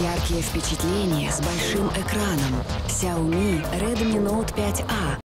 Яркие впечатления с большим экраном. Xiaomi Redmi Note 5A